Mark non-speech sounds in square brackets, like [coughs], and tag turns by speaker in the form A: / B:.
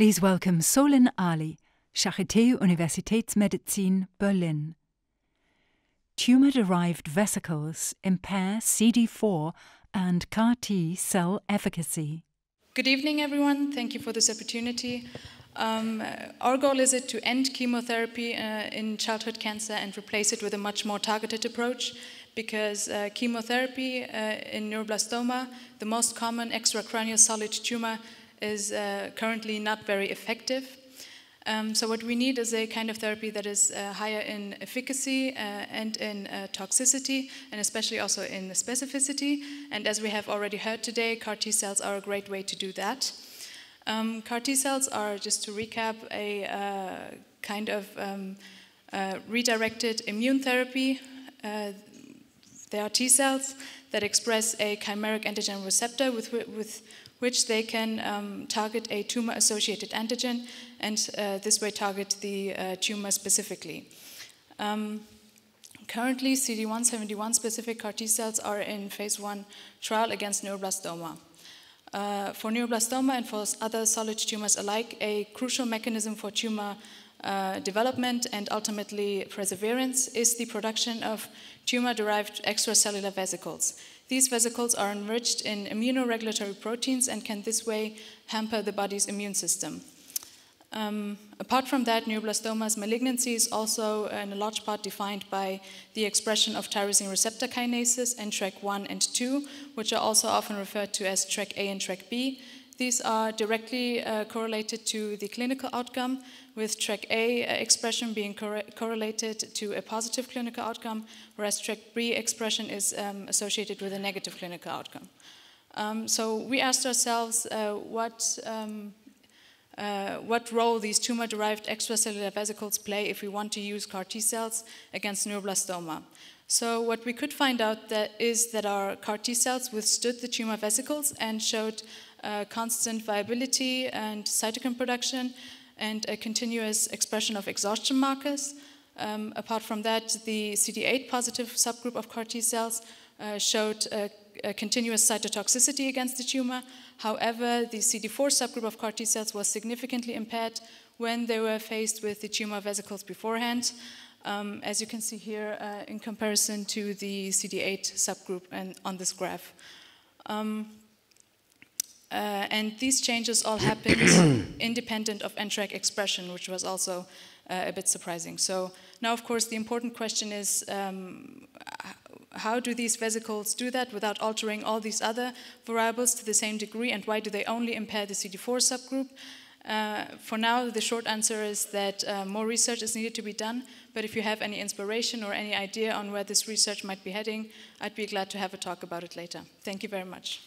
A: Please welcome Solin Ali, Charité Universitätsmedizin, Berlin. Tumor derived vesicles impair CD4 and CAR T cell efficacy.
B: Good evening, everyone. Thank you for this opportunity. Um, our goal is it to end chemotherapy uh, in childhood cancer and replace it with a much more targeted approach because uh, chemotherapy uh, in neuroblastoma, the most common extracranial solid tumor, is uh, currently not very effective. Um, so what we need is a kind of therapy that is uh, higher in efficacy uh, and in uh, toxicity, and especially also in specificity. And as we have already heard today, CAR T cells are a great way to do that. Um, CAR T cells are, just to recap, a uh, kind of um, uh, redirected immune therapy. Uh, they are T cells that express a chimeric antigen receptor with, with which they can um, target a tumor associated antigen and uh, this way target the uh, tumor specifically. Um, currently, CD171 specific CAR T cells are in phase one trial against neuroblastoma. Uh, for neuroblastoma and for other solid tumors alike, a crucial mechanism for tumor uh, development and ultimately perseverance is the production of tumor derived extracellular vesicles. These vesicles are enriched in immunoregulatory proteins and can this way hamper the body's immune system. Um, apart from that, neuroblastoma's malignancy is also in a large part defined by the expression of tyrosine receptor kinases and TRK1 and 2, which are also often referred to as TRK-A and TRK-B. These are directly uh, correlated to the clinical outcome, with track A expression being cor correlated to a positive clinical outcome, whereas track B expression is um, associated with a negative clinical outcome. Um, so we asked ourselves uh, what, um, uh, what role these tumor-derived extracellular vesicles play if we want to use CAR T cells against neuroblastoma. So what we could find out that is that our CAR T cells withstood the tumor vesicles and showed uh, constant viability and cytokine production, and a continuous expression of exhaustion markers. Um, apart from that, the CD8 positive subgroup of CAR T cells uh, showed a, a, continuous cytotoxicity against the tumor. However, the CD4 subgroup of CAR T cells was significantly impaired when they were faced with the tumor vesicles beforehand, um, as you can see here uh, in comparison to the CD8 subgroup and on this graph. Um, uh, and these changes all [coughs] happened independent of NTRK expression, which was also uh, a bit surprising. So now, of course, the important question is um, how do these vesicles do that without altering all these other variables to the same degree, and why do they only impair the CD4 subgroup? Uh, for now, the short answer is that uh, more research is needed to be done, but if you have any inspiration or any idea on where this research might be heading, I'd be glad to have a talk about it later. Thank you very much.